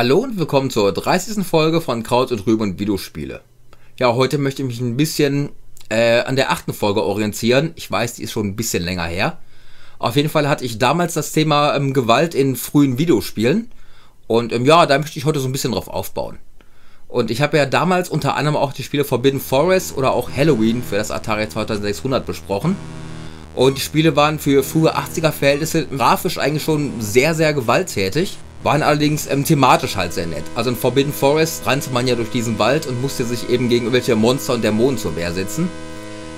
Hallo und willkommen zur 30. Folge von Kraut und Rüben und Videospiele. Ja, heute möchte ich mich ein bisschen äh, an der achten Folge orientieren. Ich weiß, die ist schon ein bisschen länger her. Auf jeden Fall hatte ich damals das Thema ähm, Gewalt in frühen Videospielen. Und ähm, ja, da möchte ich heute so ein bisschen drauf aufbauen. Und ich habe ja damals unter anderem auch die Spiele Forbidden Forest oder auch Halloween für das Atari 2600 besprochen. Und die Spiele waren für frühe 80er Verhältnisse grafisch eigentlich schon sehr, sehr gewalttätig waren allerdings ähm, thematisch halt sehr nett. Also in Forbidden Forest rannte man ja durch diesen Wald und musste sich eben gegen irgendwelche Monster und Dämonen zur Wehr setzen.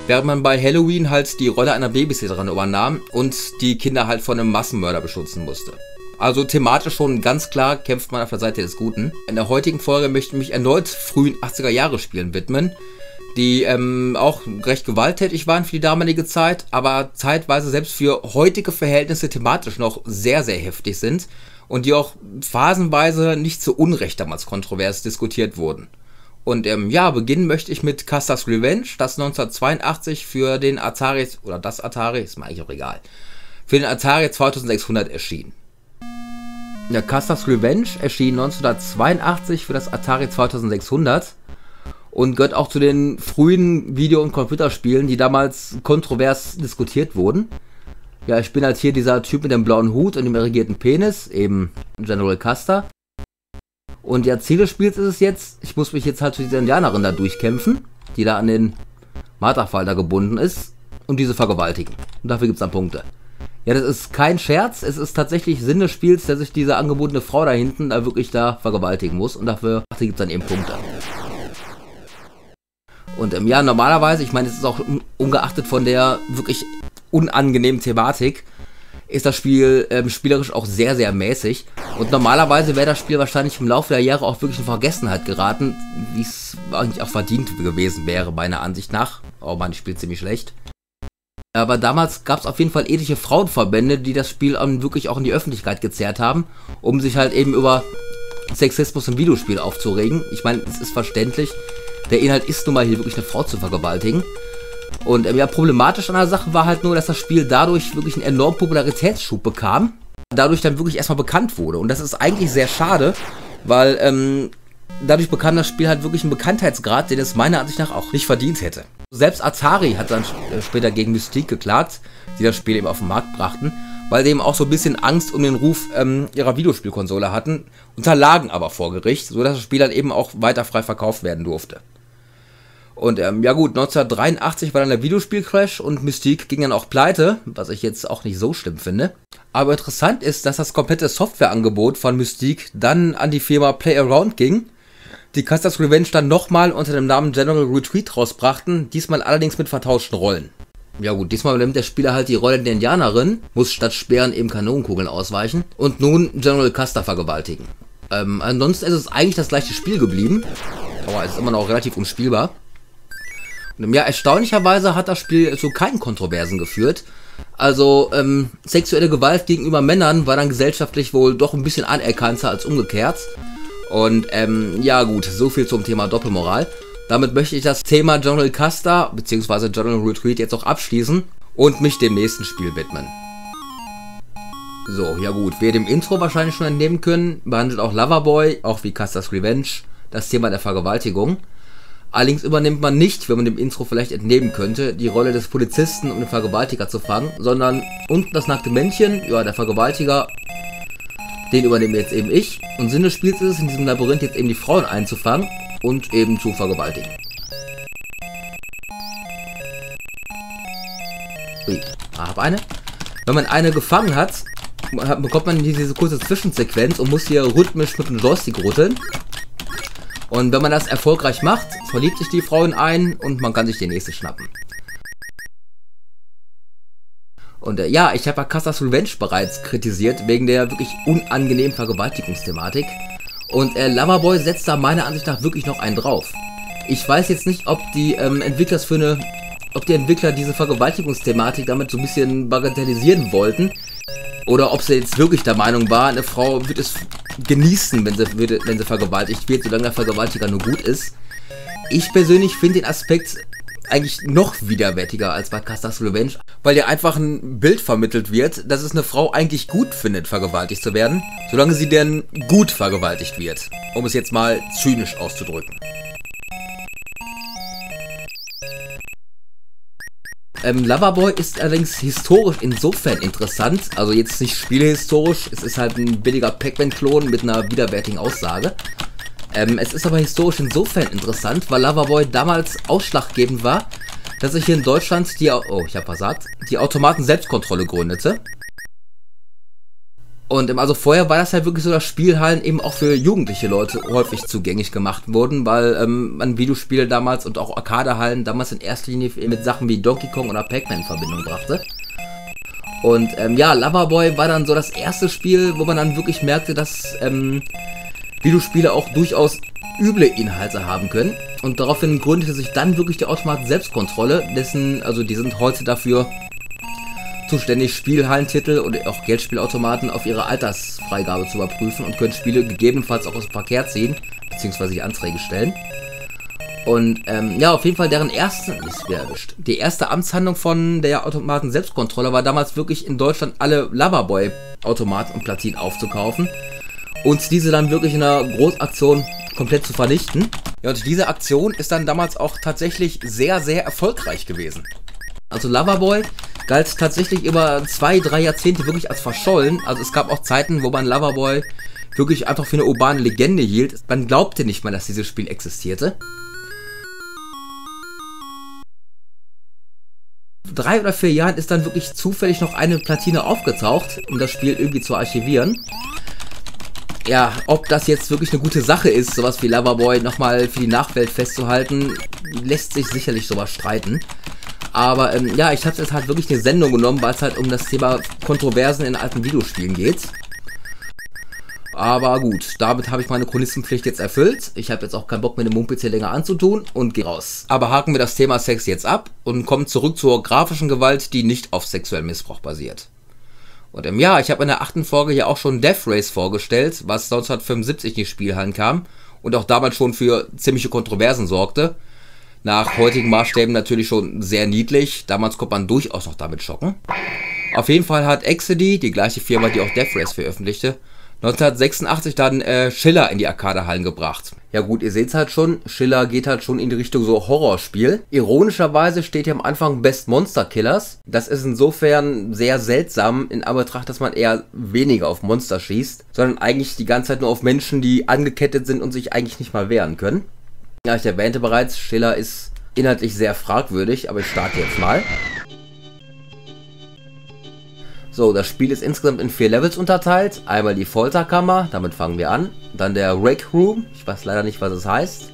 Während man bei Halloween halt die Rolle einer Babysitterin übernahm und die Kinder halt vor einem Massenmörder beschützen musste. Also thematisch schon ganz klar kämpft man auf der Seite des Guten. In der heutigen Folge möchte ich mich erneut frühen 80er Jahre Spielen widmen, die ähm, auch recht gewalttätig waren für die damalige Zeit, aber zeitweise selbst für heutige Verhältnisse thematisch noch sehr, sehr heftig sind und die auch phasenweise nicht zu Unrecht damals kontrovers diskutiert wurden. Und ähm, ja, beginnen möchte ich mit Castas Revenge, das 1982 für den Atari, oder das Atari, ist mir eigentlich auch egal, für den Atari 2600 erschien. Ja, Castas Revenge erschien 1982 für das Atari 2600 und gehört auch zu den frühen Video- und Computerspielen, die damals kontrovers diskutiert wurden. Ja, ich bin halt hier dieser Typ mit dem blauen Hut und dem irrigierten Penis, eben General Custer. Und ja, Ziel des Spiels ist es jetzt, ich muss mich jetzt halt zu dieser Indianerin da durchkämpfen, die da an den Marterfall da gebunden ist, und diese vergewaltigen. Und dafür gibt es dann Punkte. Ja, das ist kein Scherz, es ist tatsächlich Sinn des Spiels, dass sich diese angebotene Frau da hinten da wirklich da vergewaltigen muss und dafür gibt es dann eben Punkte. Und ähm, ja, normalerweise, ich meine, es ist auch ungeachtet von der wirklich unangenehmen Thematik ist das Spiel ähm, spielerisch auch sehr, sehr mäßig. Und normalerweise wäre das Spiel wahrscheinlich im Laufe der Jahre auch wirklich in Vergessenheit geraten, wie es eigentlich auch verdient gewesen wäre, meiner Ansicht nach. Oh man, ich spiele ziemlich schlecht. Aber damals gab es auf jeden Fall ethische Frauenverbände, die das Spiel ähm, wirklich auch in die Öffentlichkeit gezerrt haben, um sich halt eben über Sexismus im Videospiel aufzuregen. Ich meine, es ist verständlich. Der Inhalt ist nun mal hier wirklich eine Frau zu vergewaltigen. Und ähm, ja, problematisch an der Sache war halt nur, dass das Spiel dadurch wirklich einen enormen Popularitätsschub bekam. Dadurch dann wirklich erstmal bekannt wurde. Und das ist eigentlich sehr schade, weil ähm, dadurch bekam das Spiel halt wirklich einen Bekanntheitsgrad, den es meiner Ansicht nach auch nicht verdient hätte. Selbst Atari hat dann äh, später gegen Mystique geklagt, die das Spiel eben auf den Markt brachten, weil sie eben auch so ein bisschen Angst um den Ruf ähm, ihrer Videospielkonsole hatten, unterlagen aber vor Gericht, sodass das Spiel dann eben auch weiter frei verkauft werden durfte. Und ähm, ja gut, 1983 war dann der Videospielcrash und Mystique ging dann auch pleite, was ich jetzt auch nicht so schlimm finde. Aber interessant ist, dass das komplette Softwareangebot von Mystique dann an die Firma PlayAround ging, die Custer's Revenge dann nochmal unter dem Namen General Retreat rausbrachten, diesmal allerdings mit vertauschten Rollen. Ja gut, diesmal nimmt der Spieler halt die Rolle der Indianerin, muss statt Speeren eben Kanonenkugeln ausweichen und nun General Custer vergewaltigen. Ähm, ansonsten ist es eigentlich das gleiche Spiel geblieben, aber es ist immer noch relativ unspielbar. Ja, erstaunlicherweise hat das Spiel zu keinen Kontroversen geführt. Also, ähm, sexuelle Gewalt gegenüber Männern war dann gesellschaftlich wohl doch ein bisschen anerkannter als umgekehrt. Und, ähm, ja gut, so viel zum Thema Doppelmoral. Damit möchte ich das Thema General Custer bzw. General Retreat jetzt auch abschließen und mich dem nächsten Spiel widmen. So, ja gut, wie ihr dem Intro wahrscheinlich schon entnehmen können, behandelt auch Loverboy, auch wie Custer's Revenge, das Thema der Vergewaltigung. Allerdings übernimmt man nicht, wenn man dem Intro vielleicht entnehmen könnte, die Rolle des Polizisten, um den Vergewaltiger zu fangen, sondern unten das nackte Männchen, ja, der Vergewaltiger, den übernehme jetzt eben ich. Und Sinn des Spiels ist es, in diesem Labyrinth jetzt eben die Frauen einzufangen und eben zu vergewaltigen. Ui, ah, hab eine. Wenn man eine gefangen hat, bekommt man diese kurze Zwischensequenz und muss hier rhythmisch mit dem Joystick rütteln. Und wenn man das erfolgreich macht, verliebt sich die Frau in einen und man kann sich die nächste schnappen. Und äh, ja, ich habe ja Casas Revenge bereits kritisiert, wegen der wirklich unangenehmen Vergewaltigungsthematik. Und äh, Loverboy setzt da meiner Ansicht nach wirklich noch einen drauf. Ich weiß jetzt nicht, ob die ähm, Entwickler für eine, ob die Entwickler diese Vergewaltigungsthematik damit so ein bisschen bagatellisieren wollten. Oder ob sie jetzt wirklich der Meinung war, eine Frau wird es genießen, wenn sie, wenn sie vergewaltigt wird, solange der Vergewaltiger nur gut ist. Ich persönlich finde den Aspekt eigentlich noch widerwärtiger als bei Castas Revenge, weil dir einfach ein Bild vermittelt wird, dass es eine Frau eigentlich gut findet, vergewaltigt zu werden, solange sie denn gut vergewaltigt wird, um es jetzt mal zynisch auszudrücken. Ähm, Loverboy ist allerdings historisch insofern interessant, also jetzt nicht spielehistorisch, es ist halt ein billiger Pac-Man-Klon mit einer widerwärtigen Aussage. Ähm, es ist aber historisch insofern interessant, weil Loverboy damals ausschlaggebend war, dass sich hier in Deutschland die, oh, ich habe versagt, die Automaten Selbstkontrolle gründete. Und ähm, also vorher war das halt wirklich so, dass Spielhallen eben auch für jugendliche Leute häufig zugänglich gemacht wurden, weil ähm, man Videospiele damals und auch Arcadehallen damals in erster Linie mit Sachen wie Donkey Kong oder Pac-Man in Verbindung brachte. Und ähm, ja, Loverboy war dann so das erste Spiel, wo man dann wirklich merkte, dass ähm, Videospiele auch durchaus üble Inhalte haben können. Und daraufhin gründete sich dann wirklich die Automaten Selbstkontrolle, dessen, also die sind heute dafür zuständig, Spielhallentitel oder auch Geldspielautomaten auf ihre Altersfreigabe zu überprüfen und können Spiele gegebenenfalls auch aus dem Verkehr ziehen, beziehungsweise die Anträge stellen. Und ähm, ja, auf jeden Fall deren erste, ist erwischt. Die erste Amtshandlung von der Automaten Selbstkontrolle war damals wirklich in Deutschland alle Loverboy Automaten und Platinen aufzukaufen und diese dann wirklich in einer Großaktion komplett zu vernichten. Ja, und diese Aktion ist dann damals auch tatsächlich sehr, sehr erfolgreich gewesen. Also Loverboy galt tatsächlich über zwei, drei Jahrzehnte wirklich als verschollen. Also es gab auch Zeiten, wo man Loverboy wirklich einfach für eine urbane Legende hielt. Man glaubte nicht mal, dass dieses Spiel existierte. drei oder vier Jahren ist dann wirklich zufällig noch eine Platine aufgetaucht, um das Spiel irgendwie zu archivieren ja, ob das jetzt wirklich eine gute Sache ist, sowas wie Loverboy nochmal für die Nachwelt festzuhalten, lässt sich sicherlich sowas streiten. Aber ähm, ja, ich habe jetzt halt wirklich eine Sendung genommen, weil es halt um das Thema Kontroversen in alten Videospielen geht. Aber gut, damit habe ich meine Chronistenpflicht jetzt erfüllt. Ich habe jetzt auch keinen Bock, mir den Mumpitz hier länger anzutun und gehe raus. Aber haken wir das Thema Sex jetzt ab und kommen zurück zur grafischen Gewalt, die nicht auf sexuellem Missbrauch basiert. Und im Jahr, ich habe in der achten Folge ja auch schon Death Race vorgestellt, was 1975 in die Spielhallen kam und auch damals schon für ziemliche Kontroversen sorgte. Nach heutigen Maßstäben natürlich schon sehr niedlich, damals konnte man durchaus noch damit schocken. Auf jeden Fall hat Exidy, die gleiche Firma, die auch Death Race veröffentlichte, 1986 dann äh, Schiller in die Arcadehallen gebracht. Ja gut, ihr seht's halt schon, Schiller geht halt schon in die Richtung so Horrorspiel. Ironischerweise steht hier am Anfang Best Monster Killers. Das ist insofern sehr seltsam in Anbetracht, dass man eher weniger auf Monster schießt, sondern eigentlich die ganze Zeit nur auf Menschen, die angekettet sind und sich eigentlich nicht mal wehren können. Ja, ich erwähnte bereits, Schiller ist inhaltlich sehr fragwürdig, aber ich starte jetzt mal. So, das Spiel ist insgesamt in vier Levels unterteilt. Einmal die Folterkammer, damit fangen wir an. Dann der Rake Room, ich weiß leider nicht, was es heißt.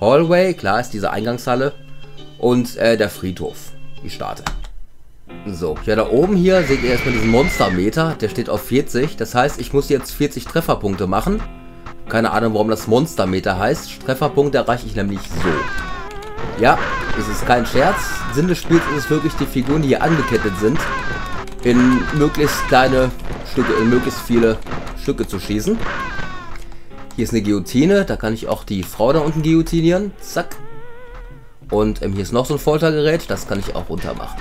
Hallway, klar ist diese Eingangshalle. Und äh, der Friedhof. Ich starte. So, ja da oben hier seht ihr erstmal diesen Monstermeter, der steht auf 40. Das heißt, ich muss jetzt 40 Trefferpunkte machen. Keine Ahnung, warum das Monstermeter heißt. Trefferpunkte erreiche ich nämlich so. Ja, es ist kein Scherz. Sinn des Spiels ist es wirklich, die Figuren, die hier angekettet sind, in möglichst kleine Stücke, in möglichst viele Stücke zu schießen. Hier ist eine Guillotine, da kann ich auch die Frau da unten guillotinieren. Zack. Und ähm, hier ist noch so ein Foltergerät, das kann ich auch runter machen.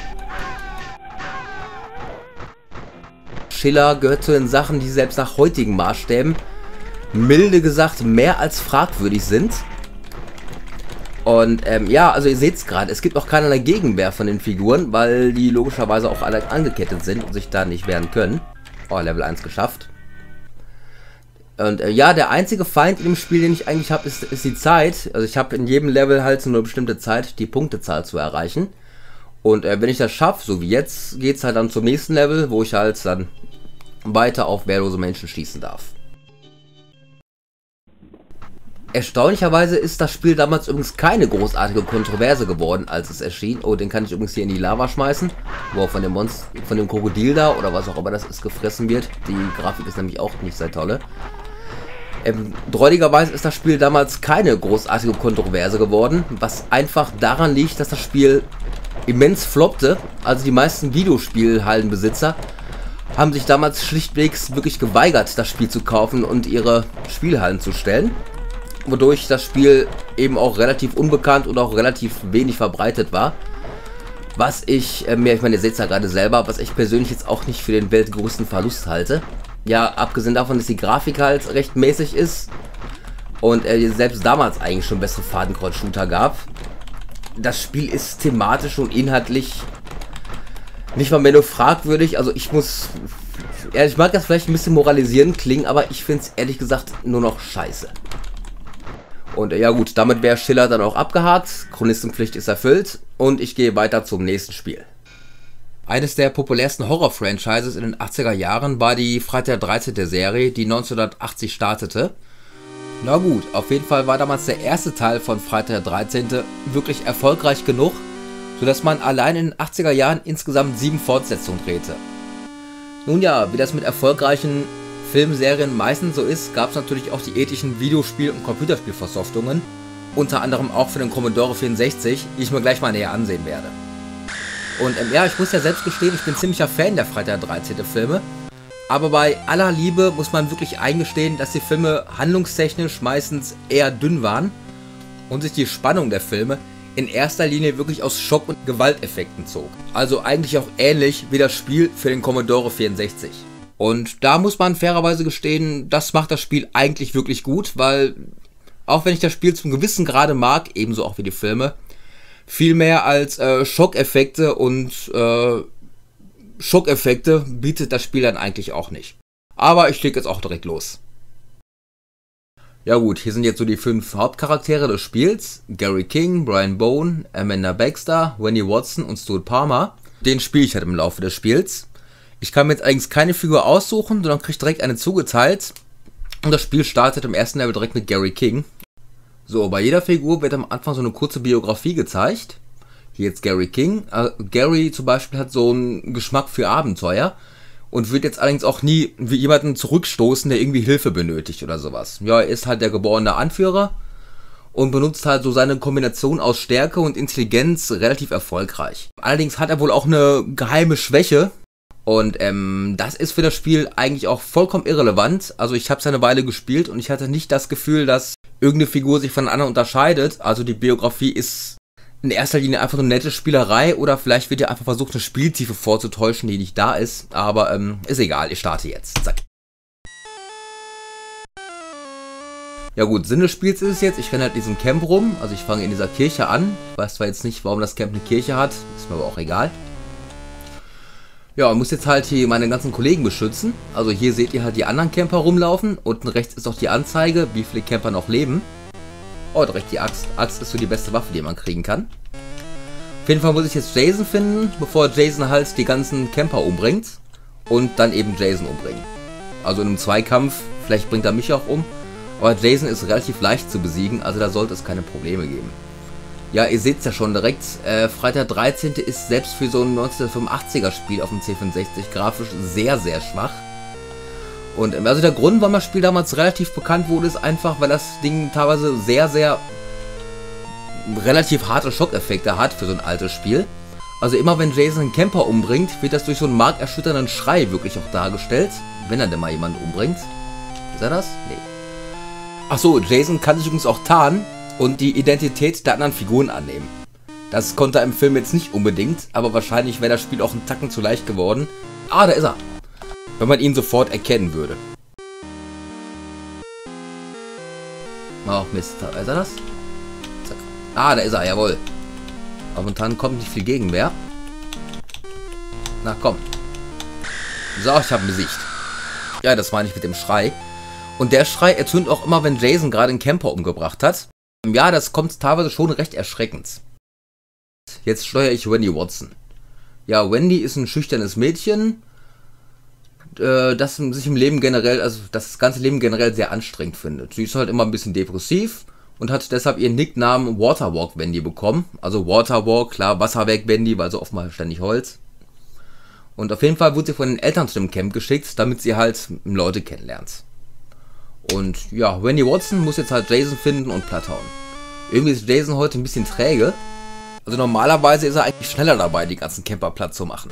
Schiller gehört zu den Sachen, die selbst nach heutigen Maßstäben milde gesagt mehr als fragwürdig sind. Und ähm, ja, also ihr seht es gerade, es gibt auch keinerlei Gegenwehr von den Figuren, weil die logischerweise auch alle angekettet sind und sich da nicht wehren können. Oh, Level 1 geschafft. Und äh, ja, der einzige Feind in dem Spiel, den ich eigentlich habe, ist, ist die Zeit. Also ich habe in jedem Level halt so eine bestimmte Zeit, die Punktezahl zu erreichen. Und äh, wenn ich das schaffe, so wie jetzt, geht es halt dann zum nächsten Level, wo ich halt dann weiter auf wehrlose Menschen schießen darf. Erstaunlicherweise ist das Spiel damals übrigens keine großartige Kontroverse geworden, als es erschien. Oh, den kann ich übrigens hier in die Lava schmeißen, wo von dem Monster, von dem Krokodil da oder was auch immer das ist, gefressen wird. Die Grafik ist nämlich auch nicht sehr tolle. Ähm, drolligerweise ist das Spiel damals keine großartige Kontroverse geworden, was einfach daran liegt, dass das Spiel immens floppte. Also die meisten Videospielhallenbesitzer haben sich damals schlichtwegs wirklich geweigert, das Spiel zu kaufen und ihre Spielhallen zu stellen wodurch das Spiel eben auch relativ unbekannt und auch relativ wenig verbreitet war. Was ich äh, mir, ich meine, ihr seht es ja gerade selber, was ich persönlich jetzt auch nicht für den weltgrößten Verlust halte. Ja, abgesehen davon, dass die Grafik halt recht mäßig ist und äh, selbst damals eigentlich schon bessere Fadenkreuz-Shooter gab. Das Spiel ist thematisch und inhaltlich nicht mal mehr nur fragwürdig. Also ich muss, ja, ich mag das vielleicht ein bisschen moralisierend klingen, aber ich finde es ehrlich gesagt nur noch scheiße. Und ja gut, damit wäre Schiller dann auch abgehakt, Chronistenpflicht ist erfüllt und ich gehe weiter zum nächsten Spiel. Eines der populärsten Horror-Franchises in den 80er Jahren war die Freitag der 13. Serie, die 1980 startete. Na gut, auf jeden Fall war damals der erste Teil von Freitag der 13. wirklich erfolgreich genug, sodass man allein in den 80er Jahren insgesamt sieben Fortsetzungen drehte. Nun ja, wie das mit erfolgreichen Filmserien meistens so ist, gab es natürlich auch die ethischen Videospiel- und Computerspielversoftungen, unter anderem auch für den Commodore 64, die ich mir gleich mal näher ansehen werde. Und ähm, ja, ich muss ja selbst gestehen, ich bin ziemlicher Fan der Freitag 13. Filme, aber bei aller Liebe muss man wirklich eingestehen, dass die Filme handlungstechnisch meistens eher dünn waren und sich die Spannung der Filme in erster Linie wirklich aus Schock- und Gewalteffekten zog. Also eigentlich auch ähnlich wie das Spiel für den Commodore 64. Und da muss man fairerweise gestehen, das macht das Spiel eigentlich wirklich gut, weil auch wenn ich das Spiel zum gewissen Grade mag, ebenso auch wie die Filme, viel mehr als äh, Schockeffekte und äh, Schockeffekte bietet das Spiel dann eigentlich auch nicht. Aber ich lege jetzt auch direkt los. Ja gut, hier sind jetzt so die fünf Hauptcharaktere des Spiels. Gary King, Brian Bone, Amanda Baxter, Wendy Watson und Stuart Palmer. Den spiele ich halt im Laufe des Spiels. Ich kann mir jetzt eigentlich keine Figur aussuchen, sondern kriege direkt eine zugeteilt. Und das Spiel startet im ersten Level direkt mit Gary King. So, bei jeder Figur wird am Anfang so eine kurze Biografie gezeigt. Hier jetzt Gary King. Äh, Gary zum Beispiel hat so einen Geschmack für Abenteuer und wird jetzt allerdings auch nie wie jemanden zurückstoßen, der irgendwie Hilfe benötigt oder sowas. Ja, er ist halt der geborene Anführer und benutzt halt so seine Kombination aus Stärke und Intelligenz relativ erfolgreich. Allerdings hat er wohl auch eine geheime Schwäche, und ähm, das ist für das Spiel eigentlich auch vollkommen irrelevant. Also ich habe es eine Weile gespielt und ich hatte nicht das Gefühl, dass irgendeine Figur sich von einer anderen unterscheidet. Also die Biografie ist in erster Linie einfach eine nette Spielerei oder vielleicht wird ja einfach versucht, eine Spieltiefe vorzutäuschen, die nicht da ist. Aber ähm, ist egal, ich starte jetzt. Zack. Ja gut, Sinn des Spiels ist es jetzt, ich renne halt in diesem Camp rum. Also ich fange in dieser Kirche an. Ich weiß zwar jetzt nicht, warum das Camp eine Kirche hat. Ist mir aber auch egal. Ja, muss jetzt halt hier meine ganzen Kollegen beschützen. Also hier seht ihr halt die anderen Camper rumlaufen. Unten rechts ist auch die Anzeige, wie viele Camper noch leben. Oh, direkt die Axt. Axt ist so die beste Waffe, die man kriegen kann. Auf jeden Fall muss ich jetzt Jason finden, bevor Jason halt die ganzen Camper umbringt. Und dann eben Jason umbringen. Also in einem Zweikampf, vielleicht bringt er mich auch um. Aber Jason ist relativ leicht zu besiegen, also da sollte es keine Probleme geben. Ja, ihr seht es ja schon direkt. Äh, Freitag 13. ist selbst für so ein 1985er Spiel auf dem C64 grafisch sehr, sehr schwach. Und ähm, also der Grund, warum das Spiel damals relativ bekannt wurde, ist einfach, weil das Ding teilweise sehr, sehr relativ harte Schockeffekte hat für so ein altes Spiel. Also immer wenn Jason einen Camper umbringt, wird das durch so einen markerschütternden Schrei wirklich auch dargestellt. Wenn er denn mal jemanden umbringt. Ist er das? Nee. Achso, Jason kann sich übrigens auch tarnen und die Identität der anderen Figuren annehmen. Das konnte er im Film jetzt nicht unbedingt, aber wahrscheinlich wäre das Spiel auch einen Tacken zu leicht geworden. Ah, da ist er. Wenn man ihn sofort erkennen würde. Oh, Mist. Ist er das? Zack. Ah, da ist er, jawohl. Momentan kommt nicht viel Gegenwehr. Na, komm. So, ich habe ein Gesicht. Ja, das meine ich mit dem Schrei. Und der Schrei ertönt auch immer, wenn Jason gerade einen Camper umgebracht hat. Ja, das kommt teilweise schon recht erschreckend. Jetzt steuere ich Wendy Watson. Ja, Wendy ist ein schüchternes Mädchen, äh, das sich im Leben generell, also das ganze Leben generell sehr anstrengend findet. Sie ist halt immer ein bisschen depressiv und hat deshalb ihren Nicknamen Waterwalk Wendy bekommen. Also Waterwalk, klar, Wasserweg Wendy, weil sie oftmals ständig Holz. Und auf jeden Fall wurde sie von den Eltern zu dem Camp geschickt, damit sie halt Leute kennenlernt. Und ja, Wendy Watson muss jetzt halt Jason finden und platt hauen. Irgendwie ist Jason heute ein bisschen träge. Also normalerweise ist er eigentlich schneller dabei, die ganzen Camper platt zu machen.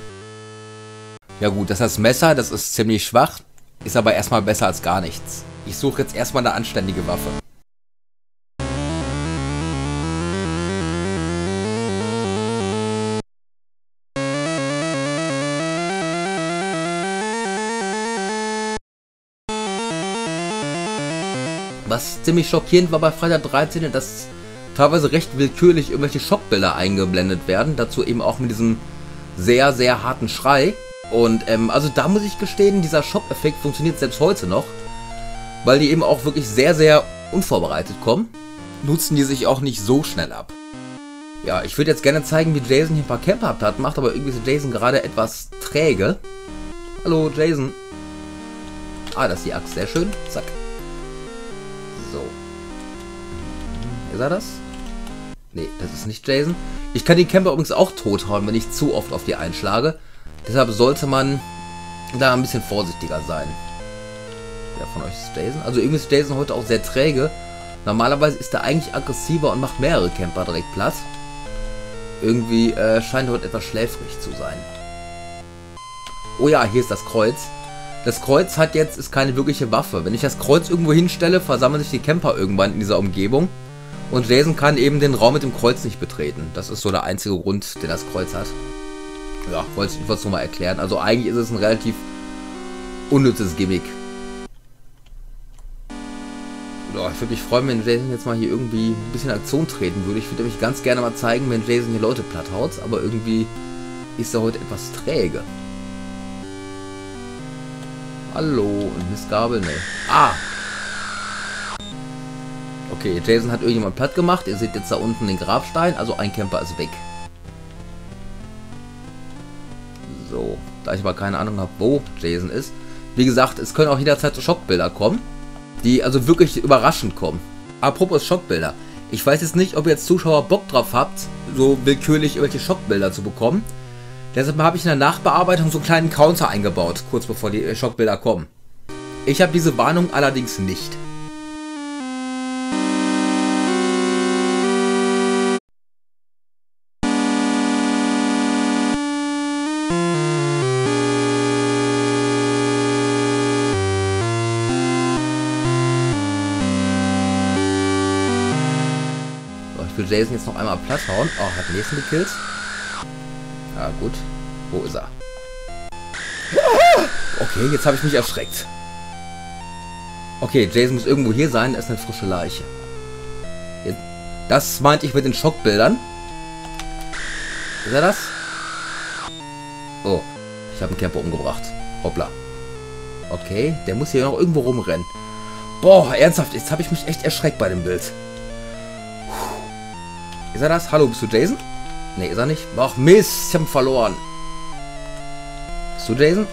Ja gut, das heißt Messer, das ist ziemlich schwach, ist aber erstmal besser als gar nichts. Ich suche jetzt erstmal eine anständige Waffe. Was ziemlich schockierend war bei Freitag 13., dass teilweise recht willkürlich irgendwelche Schockbilder eingeblendet werden. Dazu eben auch mit diesem sehr, sehr harten Schrei. Und ähm, also da muss ich gestehen, dieser Schockeffekt funktioniert selbst heute noch. Weil die eben auch wirklich sehr, sehr unvorbereitet kommen. Nutzen die sich auch nicht so schnell ab. Ja, ich würde jetzt gerne zeigen, wie Jason hier ein paar Camper-Platten macht, aber irgendwie ist Jason gerade etwas träge. Hallo, Jason. Ah, das ist die Axt. Sehr schön. Zack. Ist er das? Nee, das ist nicht Jason. Ich kann den Camper übrigens auch tothauen, wenn ich zu oft auf die einschlage. Deshalb sollte man da ein bisschen vorsichtiger sein. Wer von euch ist Jason? Also irgendwie ist Jason heute auch sehr träge. Normalerweise ist er eigentlich aggressiver und macht mehrere Camper direkt platt. Irgendwie äh, scheint er heute etwas schläfrig zu sein. Oh ja, hier ist das Kreuz. Das Kreuz hat jetzt, ist keine wirkliche Waffe. Wenn ich das Kreuz irgendwo hinstelle, versammeln sich die Camper irgendwann in dieser Umgebung. Und Jason kann eben den Raum mit dem Kreuz nicht betreten. Das ist so der einzige Grund, den das Kreuz hat. Ja, wollte ich es nochmal erklären. Also eigentlich ist es ein relativ unnützes Gimmick. Ja, ich würde mich freuen, wenn Jason jetzt mal hier irgendwie ein bisschen Aktion treten würde. Ich würde mich ganz gerne mal zeigen, wenn Jason hier Leute platt haut. Aber irgendwie ist er heute etwas träge. Hallo, und Mistgabel? Ne. Ah! Okay, Jason hat irgendjemand platt gemacht. Ihr seht jetzt da unten den Grabstein. Also ein Camper ist weg. So, da ich aber keine Ahnung habe, wo Jason ist. Wie gesagt, es können auch jederzeit Schockbilder kommen, die also wirklich überraschend kommen. Apropos Schockbilder. Ich weiß jetzt nicht, ob ihr als Zuschauer Bock drauf habt, so willkürlich irgendwelche Schockbilder zu bekommen. Deshalb habe ich in der Nachbearbeitung so einen kleinen Counter eingebaut, kurz bevor die Schockbilder kommen. Ich habe diese Warnung allerdings nicht. Jason jetzt noch einmal platt hauen. Oh, hat nächsten gekillt. Ja, gut. Wo ist er? Okay, jetzt habe ich mich erschreckt. Okay, Jason muss irgendwo hier sein. Da ist eine frische Leiche. Das meinte ich mit den Schockbildern. Ist er das? Oh, ich habe einen Camper umgebracht. Hoppla. Okay, der muss hier noch irgendwo rumrennen. Boah, ernsthaft, jetzt habe ich mich echt erschreckt bei dem Bild. Ist er das? Hallo, bist du Jason? Ne, ist er nicht. Ach Mist, ich hab ihn verloren. Bist du Jason?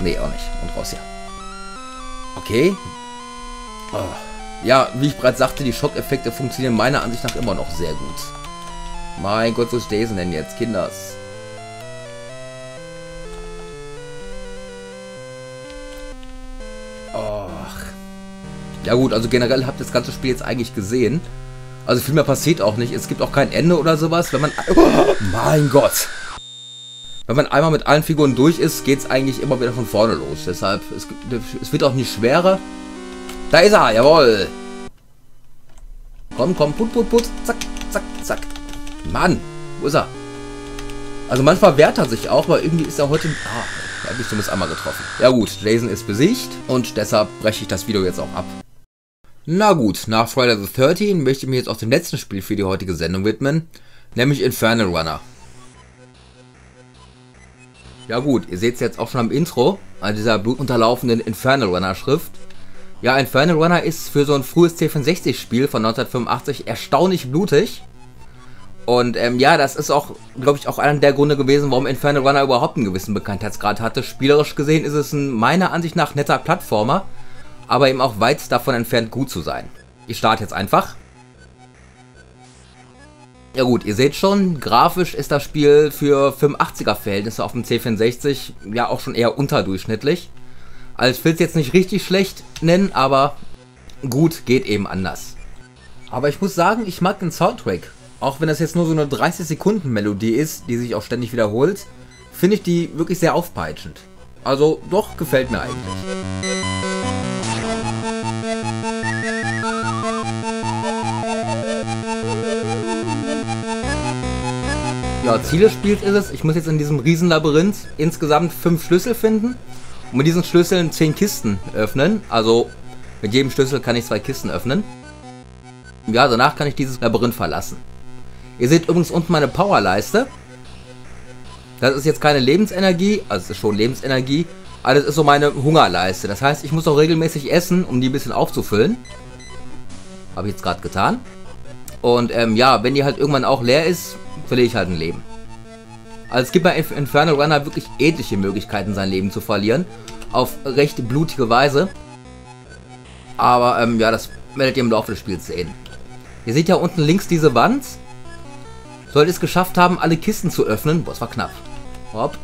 Ne, auch nicht. Und raus hier. Okay. Oh. Ja, wie ich bereits sagte, die Schockeffekte funktionieren meiner Ansicht nach immer noch sehr gut. Mein Gott, wo ist Jason denn jetzt? Kinders. Ja gut, also generell habt ihr das ganze Spiel jetzt eigentlich gesehen. Also viel mehr passiert auch nicht. Es gibt auch kein Ende oder sowas. Wenn man... Oh, mein Gott! Wenn man einmal mit allen Figuren durch ist, geht es eigentlich immer wieder von vorne los. Deshalb, es, es wird auch nicht schwerer. Da ist er, jawohl! Komm, komm, put, put, put. Zack, zack, zack. Mann, wo ist er? Also manchmal wehrt er sich auch, aber irgendwie ist er heute... Ah, da habe ich zumindest einmal getroffen. Ja gut, Jason ist besiegt und deshalb breche ich das Video jetzt auch ab. Na gut, nach Friday the 13 möchte ich mich jetzt auch dem letzten Spiel für die heutige Sendung widmen, nämlich Infernal Runner. Ja gut, ihr seht es jetzt auch schon am Intro, an dieser blutunterlaufenden Infernal Runner Schrift. Ja, Infernal Runner ist für so ein frühes C64 Spiel von 1985 erstaunlich blutig. Und ähm, ja, das ist auch, glaube ich, auch einer der Gründe gewesen, warum Infernal Runner überhaupt einen gewissen Bekanntheitsgrad hatte. Spielerisch gesehen ist es ein meiner Ansicht nach netter Plattformer, aber eben auch weit davon entfernt gut zu sein. Ich starte jetzt einfach. Ja gut, ihr seht schon, grafisch ist das Spiel für 85er Verhältnisse auf dem C64 ja auch schon eher unterdurchschnittlich. Also ich will es jetzt nicht richtig schlecht nennen, aber gut geht eben anders. Aber ich muss sagen, ich mag den Soundtrack. Auch wenn das jetzt nur so eine 30 Sekunden Melodie ist, die sich auch ständig wiederholt, finde ich die wirklich sehr aufpeitschend. Also doch, gefällt mir eigentlich. Ja, Ziel des Spiels ist es, ich muss jetzt in diesem Riesenlabyrinth insgesamt fünf Schlüssel finden und mit diesen Schlüsseln zehn Kisten öffnen. Also Mit jedem Schlüssel kann ich zwei Kisten öffnen. Ja, danach kann ich dieses Labyrinth verlassen. Ihr seht übrigens unten meine Powerleiste. Das ist jetzt keine Lebensenergie, also es ist schon Lebensenergie, aber das ist so meine Hungerleiste. Das heißt, ich muss auch regelmäßig essen, um die ein bisschen aufzufüllen. Habe ich jetzt gerade getan. Und ähm, ja, wenn die halt irgendwann auch leer ist, verliere ich halt ein Leben. Also es gibt bei Inferno Runner wirklich ähnliche Möglichkeiten, sein Leben zu verlieren. Auf recht blutige Weise. Aber ähm, ja, das werdet ihr im Laufe des Spiels sehen. Ihr seht ja unten links diese Wand. Sollte es geschafft haben, alle Kisten zu öffnen, boah, es war knapp. Hopp.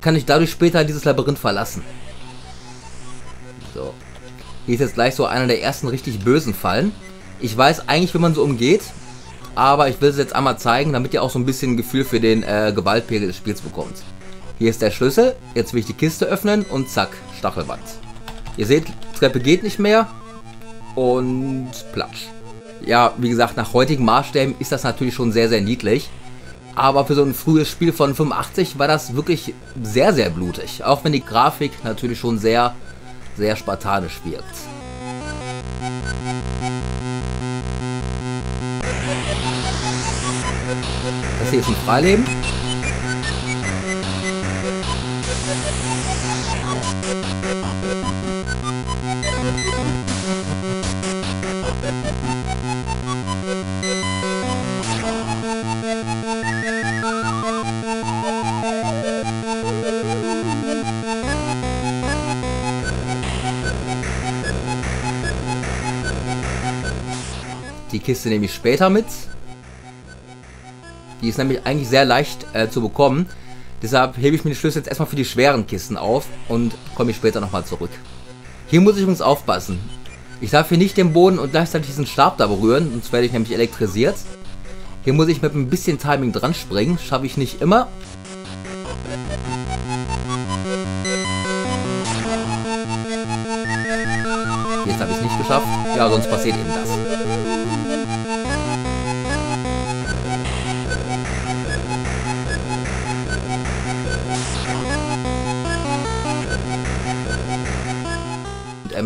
Kann ich dadurch später dieses Labyrinth verlassen. So. Hier ist jetzt gleich so einer der ersten richtig bösen Fallen. Ich weiß eigentlich, wie man so umgeht. Aber ich will es jetzt einmal zeigen, damit ihr auch so ein bisschen ein Gefühl für den äh, Gewaltpegel des Spiels bekommt. Hier ist der Schlüssel. Jetzt will ich die Kiste öffnen und zack, Stachelwand. Ihr seht, Treppe geht nicht mehr. Und platsch. Ja, wie gesagt, nach heutigen Maßstäben ist das natürlich schon sehr, sehr niedlich. Aber für so ein frühes Spiel von 85 war das wirklich sehr, sehr blutig. Auch wenn die Grafik natürlich schon sehr, sehr spartanisch wirkt. Ist ein Freileben. Die Kiste nehme ich später mit. Die ist nämlich eigentlich sehr leicht äh, zu bekommen. Deshalb hebe ich mir die Schlüssel jetzt erstmal für die schweren Kisten auf und komme ich später nochmal zurück. Hier muss ich übrigens aufpassen. Ich darf hier nicht den Boden und gleichzeitig diesen Stab da berühren, sonst werde ich nämlich elektrisiert. Hier muss ich mit ein bisschen Timing dran springen, schaffe ich nicht immer. Jetzt habe ich es nicht geschafft. Ja, sonst passiert eben das.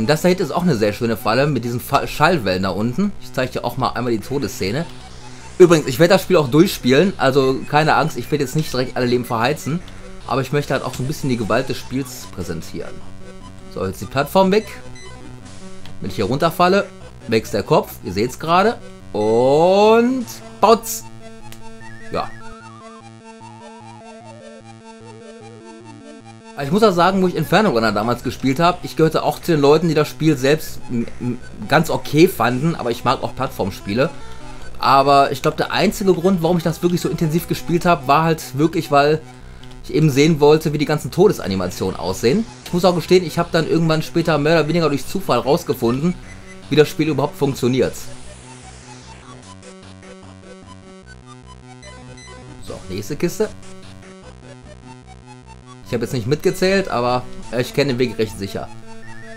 Das da hinten ist auch eine sehr schöne Falle mit diesen Fa Schallwellen da unten. Ich zeige dir auch mal einmal die Todesszene. Übrigens, ich werde das Spiel auch durchspielen, also keine Angst, ich werde jetzt nicht direkt alle Leben verheizen. Aber ich möchte halt auch so ein bisschen die Gewalt des Spiels präsentieren. So, jetzt die Plattform weg. Wenn ich hier runterfalle, wächst der Kopf, ihr seht es gerade. Und... Bautz! Ja, Ich muss auch sagen, wo ich Inferno Runner damals gespielt habe, ich gehörte auch zu den Leuten, die das Spiel selbst ganz okay fanden, aber ich mag auch Plattformspiele. Aber ich glaube, der einzige Grund, warum ich das wirklich so intensiv gespielt habe, war halt wirklich, weil ich eben sehen wollte, wie die ganzen Todesanimationen aussehen. Ich muss auch gestehen, ich habe dann irgendwann später mehr oder weniger durch Zufall rausgefunden, wie das Spiel überhaupt funktioniert. So, nächste Kiste. Ich habe jetzt nicht mitgezählt, aber ich kenne den Weg recht sicher.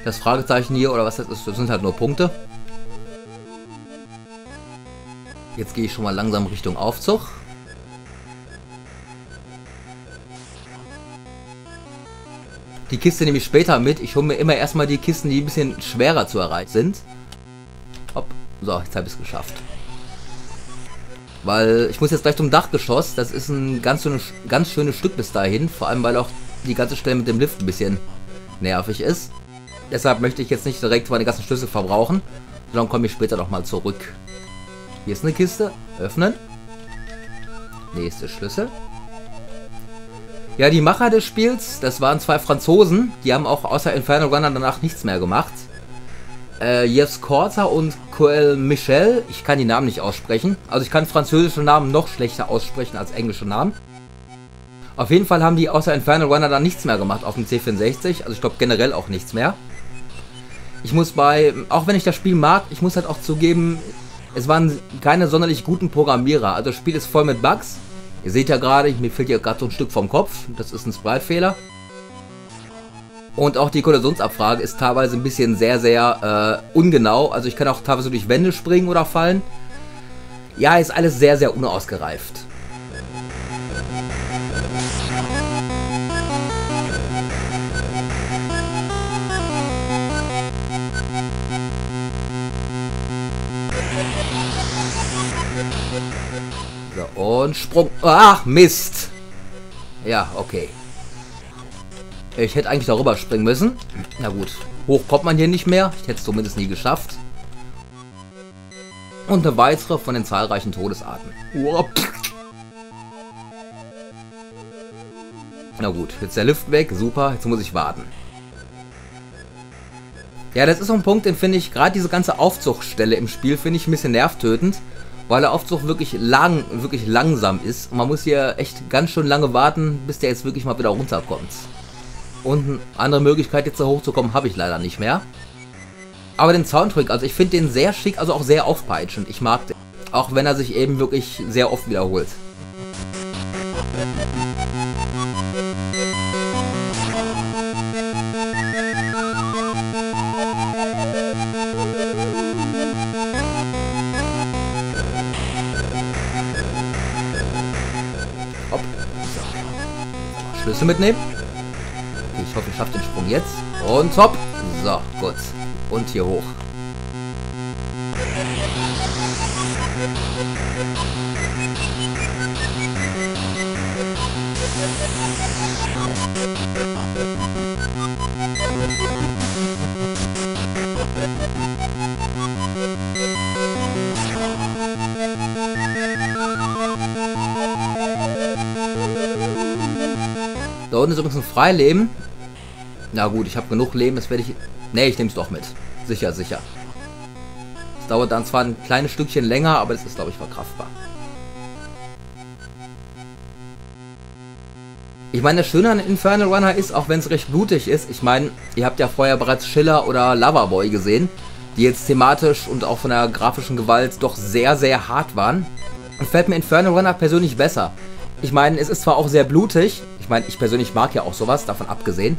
Das Fragezeichen hier oder was das ist, das sind halt nur Punkte. Jetzt gehe ich schon mal langsam Richtung Aufzug. Die Kiste nehme ich später mit. Ich hole mir immer erstmal die Kisten, die ein bisschen schwerer zu erreichen sind. Hopp. So, jetzt habe ich es geschafft. Weil ich muss jetzt gleich zum Dachgeschoss. Das ist ein ganz, schönes, ganz schönes Stück bis dahin. Vor allem, weil auch die ganze Stelle mit dem Lift ein bisschen nervig ist. Deshalb möchte ich jetzt nicht direkt meine ganzen Schlüssel verbrauchen. Sondern komme ich später nochmal zurück. Hier ist eine Kiste. Öffnen. Nächste Schlüssel. Ja, die Macher des Spiels, das waren zwei Franzosen. Die haben auch außer Inferno Runner danach nichts mehr gemacht äh, Yves Corta und Coel Michel. Ich kann die Namen nicht aussprechen. Also ich kann französische Namen noch schlechter aussprechen als englische Namen. Auf jeden Fall haben die außer Inferno Runner dann nichts mehr gemacht auf dem C64. Also ich glaube generell auch nichts mehr. Ich muss bei, auch wenn ich das Spiel mag, ich muss halt auch zugeben, es waren keine sonderlich guten Programmierer. Also das Spiel ist voll mit Bugs. Ihr seht ja gerade, mir fehlt ja gerade so ein Stück vom Kopf. Das ist ein Sprite-Fehler. Und auch die Kollisionsabfrage ist teilweise ein bisschen sehr, sehr äh, ungenau. Also ich kann auch teilweise durch Wände springen oder fallen. Ja, ist alles sehr, sehr unausgereift. So, und Sprung. Ach, Mist. Ja, okay. Ich hätte eigentlich darüber springen müssen. Na gut, hoch kommt man hier nicht mehr. Ich hätte es zumindest nie geschafft. Und eine weitere von den zahlreichen Todesarten. Na gut, jetzt der Lift weg. Super, jetzt muss ich warten. Ja, das ist so ein Punkt, den finde ich, gerade diese ganze Aufzuchtstelle im Spiel, finde ich ein bisschen nervtötend. Weil der Aufzug wirklich lang, wirklich langsam ist. Und man muss hier echt ganz schön lange warten, bis der jetzt wirklich mal wieder runterkommt. Und eine andere Möglichkeit jetzt da hochzukommen habe ich leider nicht mehr. Aber den Soundtrack, also ich finde den sehr schick, also auch sehr aufpeitschend. Ich mag den. Auch wenn er sich eben wirklich sehr oft wiederholt. Hopp. Schlüssel mitnehmen. Schaffe den Sprung jetzt. Und hopp. So, gut. Und hier hoch. Da unten ist übrigens ein Freileben. Na gut, ich habe genug Leben, das werde ich... Ne, ich nehme es doch mit. Sicher, sicher. Es dauert dann zwar ein kleines Stückchen länger, aber es ist, glaube ich, verkraftbar. Ich meine, das Schöne an Infernal Runner ist, auch wenn es recht blutig ist, ich meine, ihr habt ja vorher bereits Schiller oder Loverboy gesehen, die jetzt thematisch und auch von der grafischen Gewalt doch sehr, sehr hart waren. Und fällt mir Infernal Runner persönlich besser. Ich meine, es ist zwar auch sehr blutig, ich meine, ich persönlich mag ja auch sowas, davon abgesehen,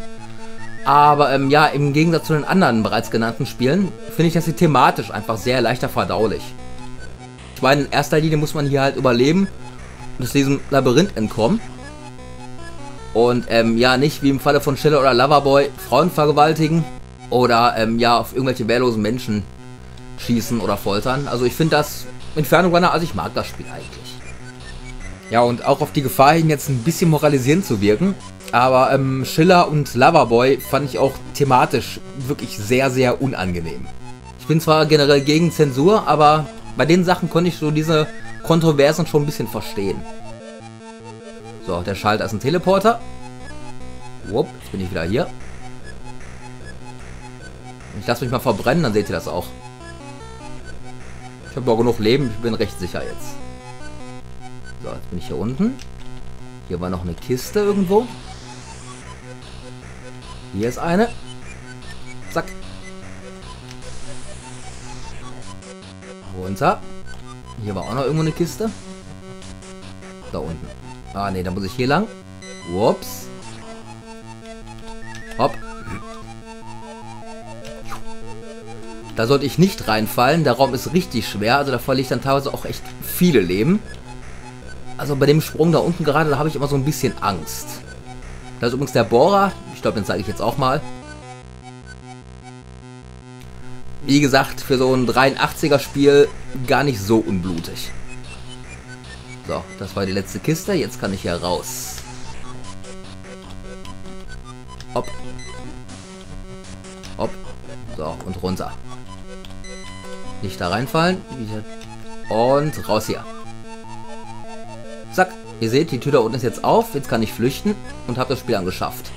aber ähm, ja, im Gegensatz zu den anderen bereits genannten Spielen, finde ich das hier thematisch einfach sehr leichter verdaulich. Ich meine, in erster Linie muss man hier halt überleben und aus diesem Labyrinth entkommen. Und ähm, ja, nicht wie im Falle von Schiller oder Loverboy Frauen vergewaltigen oder ähm, ja, auf irgendwelche wehrlosen Menschen schießen oder foltern. Also ich finde das Inferno Runner, also ich mag das Spiel eigentlich. Ja, und auch auf die Gefahr hin, jetzt ein bisschen moralisierend zu wirken. Aber ähm, Schiller und Loverboy fand ich auch thematisch wirklich sehr, sehr unangenehm. Ich bin zwar generell gegen Zensur, aber bei den Sachen konnte ich so diese Kontroversen schon ein bisschen verstehen. So, der Schalter ist ein Teleporter. Wupp, jetzt bin ich wieder hier. Ich lasse mich mal verbrennen, dann seht ihr das auch. Ich habe auch genug Leben, ich bin recht sicher jetzt. So, jetzt bin ich hier unten. Hier war noch eine Kiste irgendwo. Hier ist eine. Zack. Runter. Hier war auch noch irgendwo eine Kiste. Da unten. Ah, ne, da muss ich hier lang. Whoops. Hopp. Da sollte ich nicht reinfallen. Der Raum ist richtig schwer. Also da verliere ich dann teilweise auch echt viele Leben. Also bei dem Sprung da unten gerade, da habe ich immer so ein bisschen Angst. Da ist übrigens der Bohrer. Ich glaube, den zeige ich jetzt auch mal. Wie gesagt, für so ein 83er Spiel gar nicht so unblutig. So, das war die letzte Kiste. Jetzt kann ich hier raus. Hopp. Hopp. So, und runter. Nicht da reinfallen. Und raus hier. Zack. Ihr seht, die Tür da unten ist jetzt auf. Jetzt kann ich flüchten und habe das Spiel angeschafft.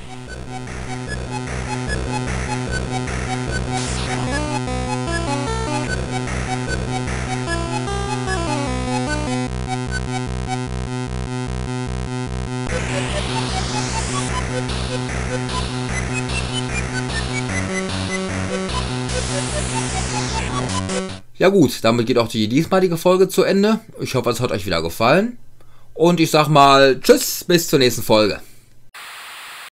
Ja gut, damit geht auch die diesmalige Folge zu Ende. Ich hoffe, es hat euch wieder gefallen. Und ich sag mal, tschüss, bis zur nächsten Folge.